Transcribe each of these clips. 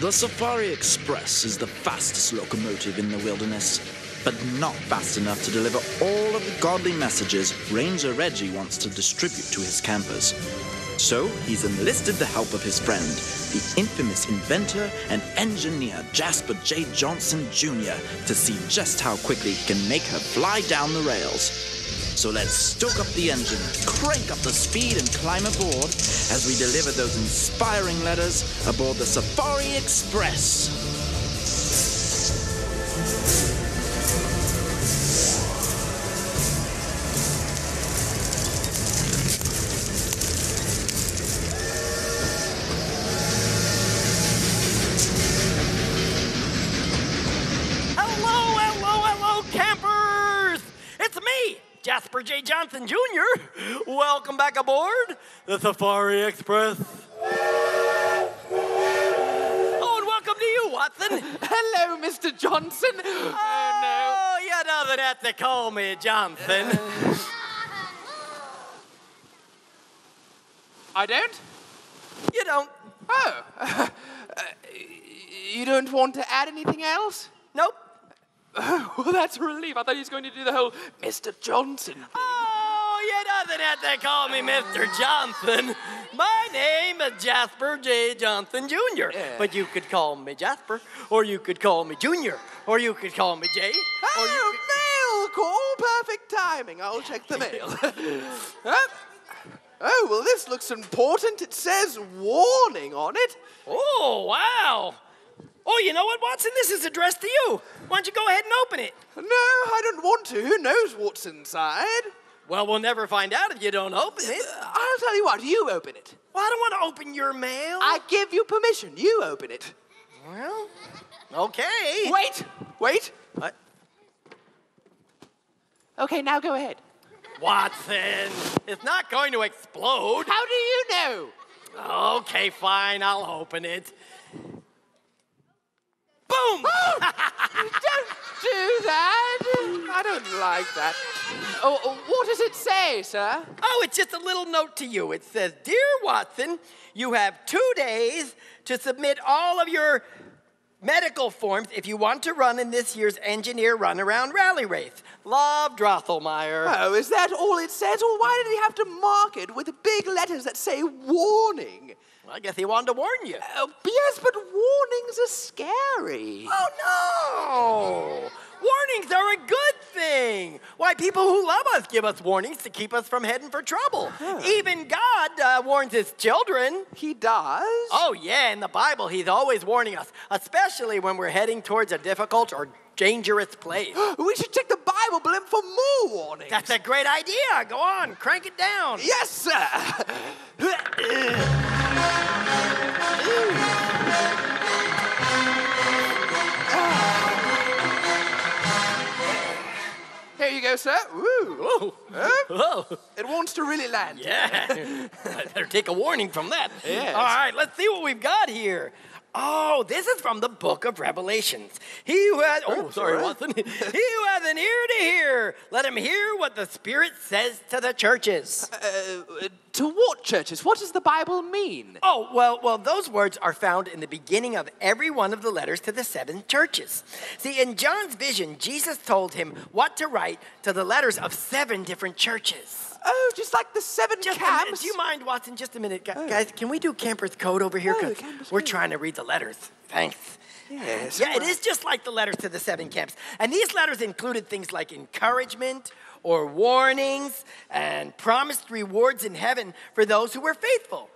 The Safari Express is the fastest locomotive in the wilderness, but not fast enough to deliver all of the godly messages Ranger Reggie wants to distribute to his campers. So he's enlisted the help of his friend, the infamous inventor and engineer Jasper J. Johnson Jr., to see just how quickly he can make her fly down the rails. So let's stoke up the engine, crank up the speed, and climb aboard as we deliver those inspiring letters aboard the Safari Express. Jasper J. Johnson Jr. Welcome back aboard the Safari Express. Oh, and welcome to you, Watson. Hello, Mr. Johnson. Oh, no. you doesn't have to call me Johnson. I don't? You don't. Oh. Uh, you don't want to add anything else? Nope. Oh, well, that's a relief. I thought he was going to do the whole Mr. Johnson thing. Oh, you doesn't have to call me Mr. Johnson. My name is Jasper J. Johnson Jr. Yeah. But you could call me Jasper, or you could call me Junior, or you could call me Jay. Oh, mail call. Perfect timing. I'll check the mail. Huh? Oh, well, this looks important. It says warning on it. Oh, wow. Oh, you know what, Watson? This is addressed to you. Why don't you go ahead and open it? No, I don't want to. Who knows what's inside? Well, we'll never find out if you don't open it. Uh, I'll tell you what, you open it. Well, I don't want to open your mail. I give you permission. You open it. Well, okay. Wait, wait. What? Okay, now go ahead. Watson, it's not going to explode. How do you know? Okay, fine, I'll open it. Boom! Oh, don't do that. I don't like that. Oh, oh, what does it say, sir? oh, it's just a little note to you. It says, Dear Watson, you have two days to submit all of your medical forms if you want to run in this year's engineer runaround rally race. Love, Drosselmeyer. Oh, is that all it says? Or why did he have to mark it with big letters that say warning? Well, I guess he wanted to warn you. Oh, yes, but warnings are scary. Oh, no! Warnings are a good thing. Why, people who love us give us warnings to keep us from heading for trouble. Even God uh, warns his children. He does? Oh, yeah, in the Bible, he's always warning us, especially when we're heading towards a difficult or dangerous place. We should check the Bible blimp for more warnings. That's a great idea. Go on, crank it down. Yes, sir. Sir. Woo. Whoa. Whoa. It wants to really land. Yeah. I better take a warning from that. Yes. All right, let's see what we've got here. Oh, this is from the book of Revelations. He who has, oh, sorry, all right. Watson. he who has an ear to hear, let him hear what the Spirit says to the churches. Uh, to what churches? What does the Bible mean? Oh, well, well, those words are found in the beginning of every one of the letters to the seven churches. See, in John's vision, Jesus told him what to write to the letters of seven different churches. Oh, just like the seven Just camps. Do you mind, Watson? Just a minute, Gu- guys. Can we do Camper's Code over here? Oh, 'Cause Camper's we're Code. trying to read the letters. Thanks. Yes. Yeah, it is just like the letters to the seven camps. And these letters included things like encouragement or warnings and promised rewards in heaven for those who were faithful.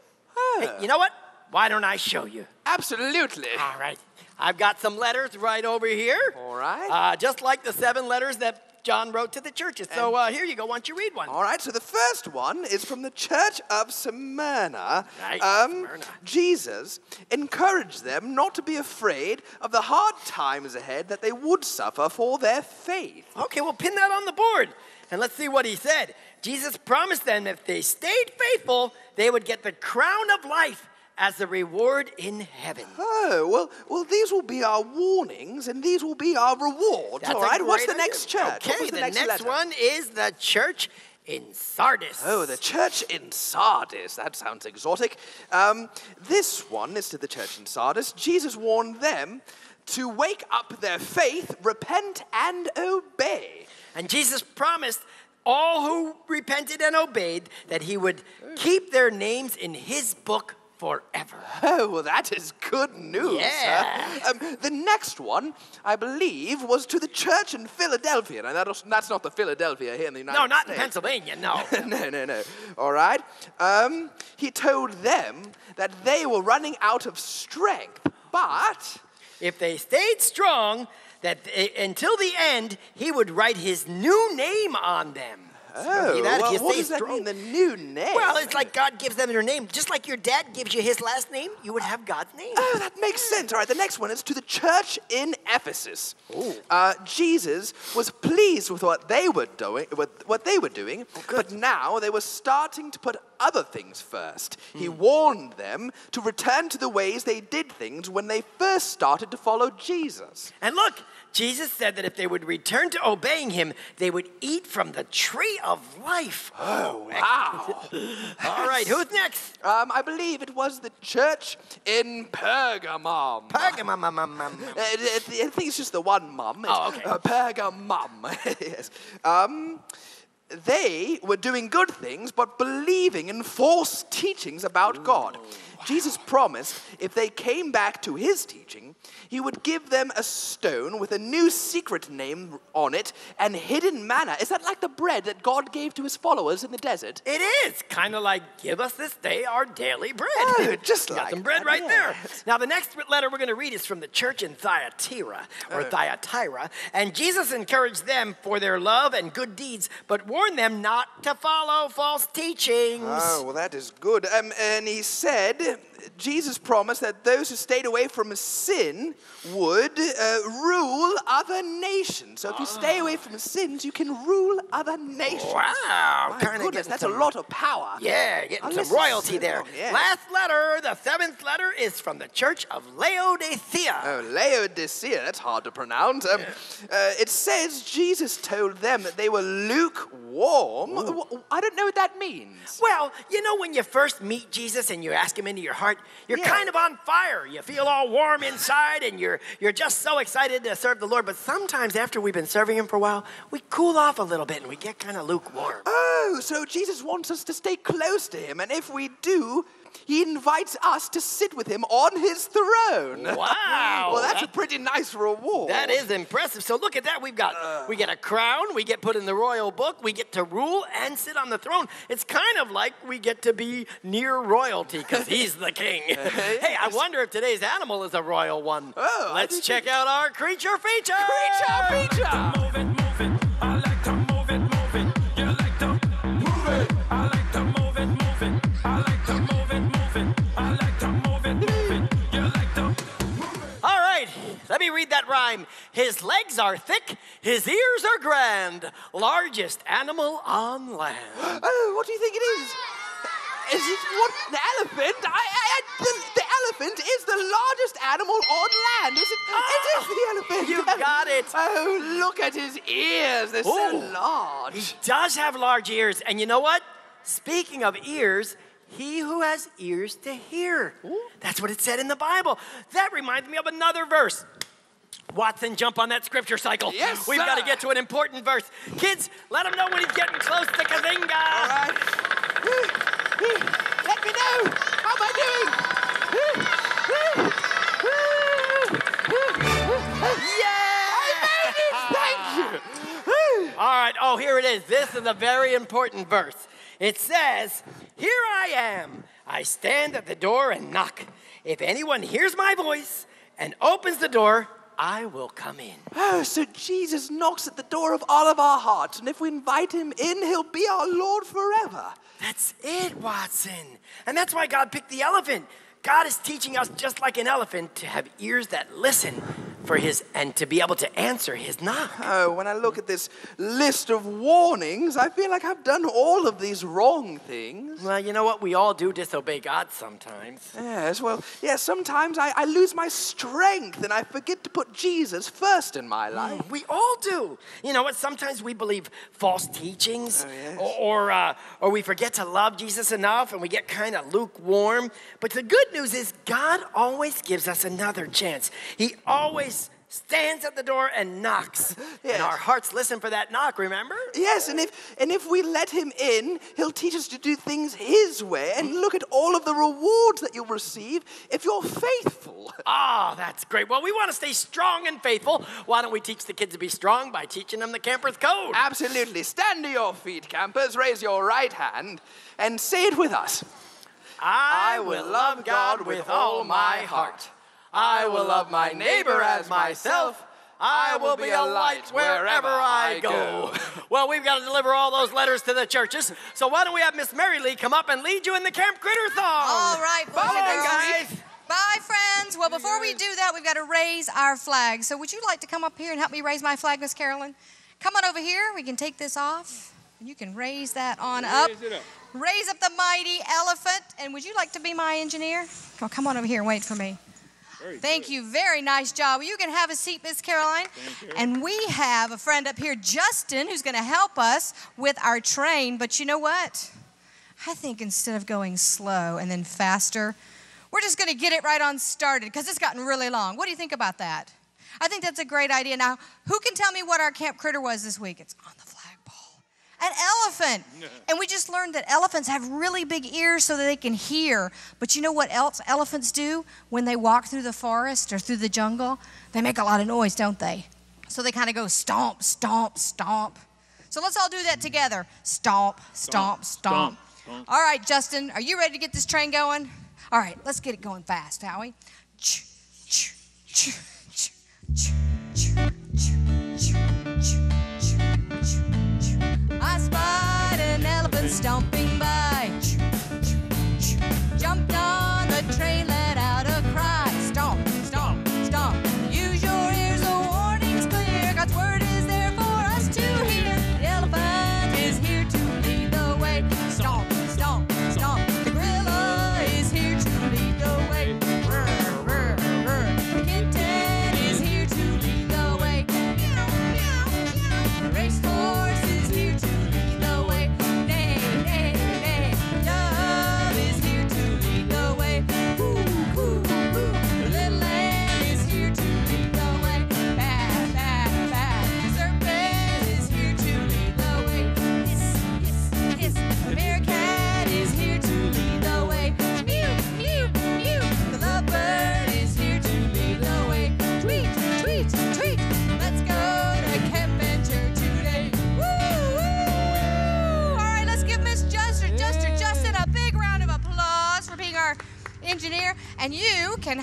Hey, you know what? Why don't I show you? Absolutely. All right. I've got some letters right over here. All right. Uh, just like the seven letters that John wrote to the churches. So uh, here you go. Why don't you read one? All right, so the first one is from the church of Smyrna. Right, Um, Smyrna. Jesus encouraged them not to be afraid of the hard times ahead that they would suffer for their faith. Okay, well, pin that on the board. And let's see what he said. Jesus promised them if they stayed faithful, they would get the crown of life as a reward in heaven. Oh, well, well, these will be our warnings and these will be our rewards. That's all right, what's the idea. next church? Okay, the, the next, next one is the church in Sardis. Oh, the church in Sardis. That sounds exotic. Um, this one is to the church in Sardis. Jesus warned them to wake up their faith, repent, and obey. And Jesus promised all who repented and obeyed that he would keep their names in his book forever. Oh, well, that is good news. Yeah. huh? Um, the next one, I believe, was to the church in Philadelphia. Now, that that's not the Philadelphia here in the United States. No, not in Pennsylvania, no. no, no, no. All right. Um, he told them that they were running out of strength, but if they stayed strong, that until the end, he would write his new name on them. Oh, that? If well, you what does that strong- mean? The new name? Well, it's like God gives them their name. Just like your dad gives you his last name, you would have God's name. Oh, that makes sense. All right, the next one is to the church in Ephesus. Uh, Jesus was pleased with what they were doing, with what they were doing, but now they were starting to put other things first. He warned them to return to the ways they did things when they first started to follow Jesus. And look, Jesus said that if they would return to obeying him, they would eat from the tree of life. Oh, wow. All right, who's next? um, I believe it was the church in Pergamum. Pergamum. Uh, I I think it's just the one mum. It's, Oh, okay. Uh, Pergamum. yes. Um, they were doing good things, but believing in false teachings about God. Jesus promised if they came back to his teaching, he would give them a stone with a new secret name on it and hidden manna. Is that like the bread that God gave to his followers in the desert? It is kind of like give us this day our daily bread. Oh, just Got like some bread that, right there. Now the next letter we're going to read is from the church in Thyatira or Thyatira, and Jesus encouraged them for their love and good deeds, but warned them not to follow false teachings. Oh, well, that is good. Um, and he said, him. Jesus promised that those who stayed away from sin would uh, rule other nations. So if you stay away from sins, you can rule other nations. Wow, My kind of goodness, that's a lot of power. Yeah, getting some royalty there. long, yeah. Last letter, the seventh letter, is from the church of Laodicea. Oh, Laodicea, that's hard to pronounce. Um, uh, it says Jesus told them that they were lukewarm. I don't know what that means. Well, you know, when you first meet Jesus and you ask him into your heart, you're Yeah. kind of on fire. You feel all warm inside and you're, you're just so excited to serve the Lord. But sometimes after we've been serving him for a while, we cool off a little bit and we get kind of lukewarm. Oh, so Jesus wants us to stay close to him, and if we do, he invites us to sit with him on his throne. Wow. well, that's a pretty nice reward. That is impressive. So look at that. We've got uh. we get a crown, we get put in the royal book, we get to rule and sit on the throne. It's kind of like we get to be near royalty because he's the king. hey, I wonder if today's animal is a royal one. Oh, Let's check out our creature feature. Creature, feature. Move it, move it. I like to move it, move it. You like to move it. I like to move it, move it. I like to move it, move it. I like to move it, move it. You like to All right, let me read that rhyme. His legs are thick, his ears are grand, largest animal on land. Oh, what do you think it is? Is it what? The elephant? I, I, the, the elephant is the largest animal on land. Is it? Ah, it is the elephant. You got it. Oh, look at his ears. They're so Oh. large. He does have large ears, and you know what? Speaking of ears, he who has ears to hear. That's what it said in the Bible. That reminds me of another verse. Watson, jump on that scripture cycle. Yes, We've got to get to an important verse. Kids, let him know when he's getting close to Kazinga. All right. Oh, here it is. This is a very important verse. It says, Here I am. I stand at the door and knock. If anyone hears my voice and opens the door, I will come in. Oh, so Jesus knocks at the door of all of our hearts, and if we invite him in, he'll be our Lord forever. That's it, Watson. And that's why God picked the elephant. God is teaching us, just like an elephant, to have ears that listen, for his and to be able to answer his knock. Oh, when I look at this list of warnings, I feel like I've done all of these wrong things. Well, you know what? We all do disobey God sometimes. Yes, well, yes, sometimes I, I lose my strength and I forget to put Jesus first in my life. We all do. You know what? Sometimes we believe false teachings, Oh, yes. or or, uh, or we forget to love Jesus enough, and we get kind of lukewarm. But the good news is, God always gives us another chance. He always stands at the door and knocks, Yes. and our hearts listen for that knock. Remember? Yes, and if and if we let him in, he'll teach us to do things his way and look at all of the rewards that you'll receive if you're faithful. Ah, that's great. Well, we want to stay strong and faithful. Why don't we teach the kids to be strong by teaching them the camper's code? Absolutely. Stand to your feet, campers. Raise your right hand and say it with us. I will love God with all my heart. I will love my neighbor as myself. I will be a light wherever I go. Well, we've got to deliver all those letters to the churches. So why don't we have Miss Mary Lee come up and lead you in the Camp Critter Song? All right, boys Follow and girls. guys. Bye, friends. Well, before we do that, we've got to raise our flag. So, would you like to come up here and help me raise my flag, Miss Carolyn? Come on over here. We can take this off. And you can raise that on up. Raise up the mighty elephant. And would you like to be my engineer? Oh, come on over here and wait for me. Thank you. Very nice job. You can have a seat, Miss Caroline. And we have a friend up here, Justin, who's going to help us with our train. But you know what? I think instead of going slow and then faster, we're just going to get it right on started because it's gotten really long. What do you think about that? I think that's a great idea. Now, who can tell me what our camp critter was this week? It's on the elephant. And we just learned that elephants have really big ears so that they can hear. But you know what else elephants do when they walk through the forest or through the jungle? They make a lot of noise, don't they? So they kind of go stomp, stomp, stomp. So let's all do that together. Stomp, stomp, stomp. All right, Justin, are you ready to get this train going? All right, let's get it going fast, Howie. Ch, ch, ch, ch, ch,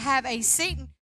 have a seat.